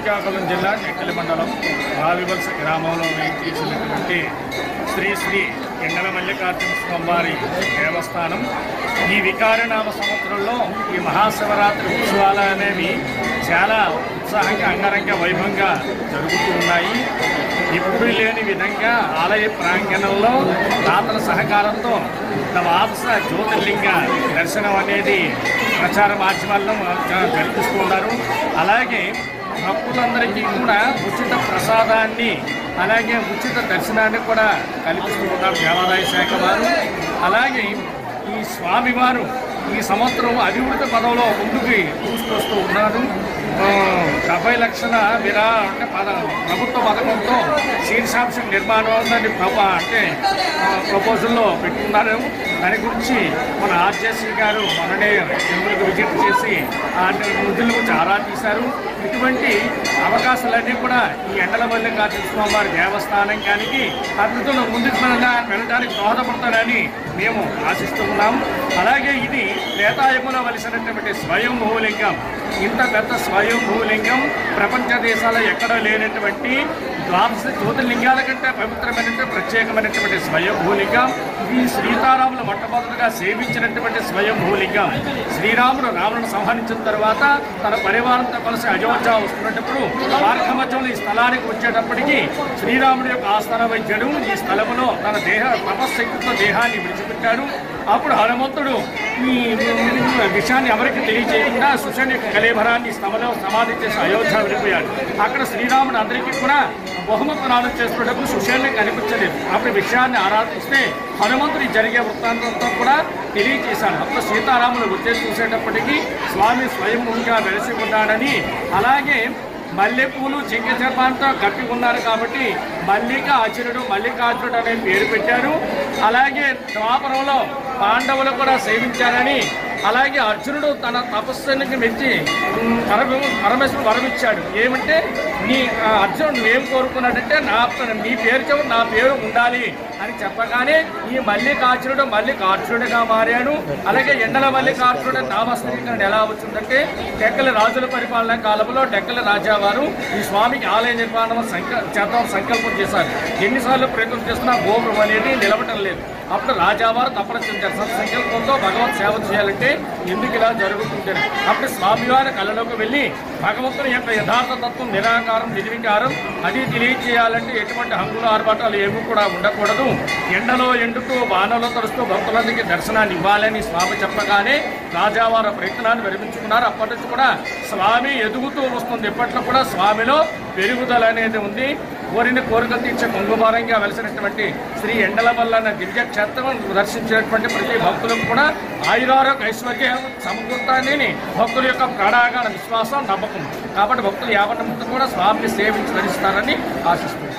శ్రీకాకుళం జిల్లా నెక్కిలి మండలం రావిబల్స్ గ్రామంలో వేయించేసినటువంటి శ్రీ శ్రీ ఎండల మల్లికార్జున స్వామివారి దేవస్థానం. ఈ వికారనామ సంవత్సరంలో ఈ మహాశివరాత్రి ఉత్సవాలు అనేవి చాలా ఉత్సాహంగా అంగరంగ వైభవంగా జరుగుతూ ఉన్నాయి. ఇప్పుడు లేని విధంగా ఆలయ ప్రాంగణంలో దాతల సహకారంతో నవాంశ జ్యోతిర్లింగ దర్శనం అనేది ప్రచార మాధ్యమాల్లో జ- ఉన్నారు. అలాగే భక్తులందరికీ కూడా ఉచిత ప్రసాదాన్ని అలాగే ఉచిత దర్శనాన్ని కూడా కల్పిస్తూ ఉన్నారు దేవాదాయ శాఖ వారు. అలాగే ఈ స్వామివారు ఈ సంవత్సరం అభివృద్ధి పదంలో ముందుకు తీసుకొస్తూ ఉన్నారు. డెబ్బై లక్షల విరా అంటే పద ప్రభుత్వ పథకంతో శీర్షాంశం నిర్మాణం అని అంటే ప్రపోజల్లో పెట్టుకున్నారు. దాని గురించి మన ఆర్జేసీ గారు మననే విజిట్ చేసి ఆ నిధుల గురించి ఆరా తీశారు. ఇటువంటి అవకాశాలన్నీ కూడా ఈ ఎండల మల్లికార్జున స్వామివారి దేవస్థానానికి అభివృద్ధిలో ముందుకు వెళ్ళడానికి దోహదపడతారని మేము ఆశిస్తున్నాం. అలాగే ఇది త్రేతాయుగంలో వలసినటువంటి స్వయం భూలింగం ఇంత పెద్ద స్వయం భూలింగం ప్రపంచ దేశాల్లో ఎక్కడో లేనటువంటి ద్వాదశ జ్యోతిర్లింగాల కంటే పవిత్రమైనటువంటి ప్రత్యేకమైనటువంటి స్వయం శ్రీ ఇది మొట్టమొదటిగా సేవించినటువంటి స్వయంభూలింగం శ్రీరాముడు రాములను సంహరించిన తర్వాత తన పరివారంతో కలిసి అయోధ్య వస్తున్నప్పుడు మార్గమధ్యంలో ఈ స్థలానికి వచ్చేటప్పటికీ శ్రీరాముడి యొక్క ఆస్థాన వైద్యుడు ఈ స్థలంలో తన దేహ తపశక్తితో దేహాన్ని విడిచిపెట్టాడు. అప్పుడు హనుమంతుడు ఈ విషయాన్ని ఎవరికి తెలియజేయకుండా సుషణ్ యొక్క కలేభరాన్ని స్థమలో సమాధి చేసి అయోధ్య వెళ్ళిపోయాడు. అక్కడ శ్రీరాముడు అందరికీ కూడా బహుమతి దానం చేసుకునేటప్పుడు సుషేణ్ని కనిపించలేదు. అప్పుడు విషయాన్ని ఆరాధిస్తే హనుమంతుడి జరిగే వృత్తాంతంతో కూడా తెలియజేశాడు అప్పుడు సీతారాములు వచ్చేసి చూసేటప్పటికీ స్వామి స్వయంగా వెలిసి ఉన్నాడని అలాగే మల్లెపూలు జింక చర్మాంతో కప్పి ఉన్నారు కాబట్టి మల్లిక ఆచరుడు మల్లికార్జునుడు అనే పేరు పెట్టారు. అలాగే ద్వాపరంలో పాండవులు కూడా సేవించారని అలాగే అర్జునుడు తన తపస్సునికి మెచ్చి పరమ పరమేశ్వరుడు వరమిచ్చాడు. ఏమంటే నీ అర్జునుడు ఏం కోరుకున్నాడంటే నా నీ పేరు చెవు నా పేరు ఉండాలి. అని చెప్పగానే ఈ మల్లికార్జునుడు మల్లికార్జునుడిగా మారాడు. అలాగే ఎండల మల్లికార్జునుడు నామస్మరణీకరణ ఎలా వచ్చిందంటే టెక్కల రాజుల పరిపాలన కాలంలో టెక్కల రాజావారు ఈ స్వామికి ఆలయ నిర్మాణం సంక చేద్దాం సంకల్పం చేశారు. ఎన్నిసార్లు ప్రయత్నం చేసినా గోపురం అనేది నిలవటం లేదు. అప్పుడు రాజావారు తప్పన చెందారు. సంకల్పంతో భగవత్ సేవ చేయాలంటే ఎందుకు ఇలా జరుగుతుంటారు అప్పుడు స్వామివారి కళలోకి వెళ్ళి భగవంతుని యొక్క యథార్థ తత్వం నిరాకారం నిర్వికారం అది తెలియజేయాలంటే ఎటువంటి హంగులు ఆర్భాటాలు ఏమీ కూడా ఉండకూడదు. ఎండలో ఎండుతూ వానలో తరుస్తూ భక్తులందరికీ దర్శనాన్ని ఇవ్వాలని స్వామి చెప్పగానే రాజావారి ప్రయత్నాన్ని విరమించుకున్నారు. అప్పటి నుంచి కూడా స్వామి ఎదుగుతూ వస్తుంది. ఇప్పట్లో కూడా స్వామిలో పెరుగుదల అనేది ఉంది. కోరిన కోరికలు తీర్చే కొంగుమారంగా వెలిసినటువంటి శ్రీ ఎండలమల్లన్న దివ్య క్షేత్రం దర్శించినటువంటి ప్రతి భక్తులకు కూడా ఆయురారోగ్య ఐశ్వర్య సమకూర్తాన్ని భక్తుల యొక్క ప్రాణాగాన విశ్వాసం నమ్మకం. కాబట్టి భక్తులు యావన్న కూడా స్వామిని సేవించి ధరిస్తారని ఆశిస్తున్నారు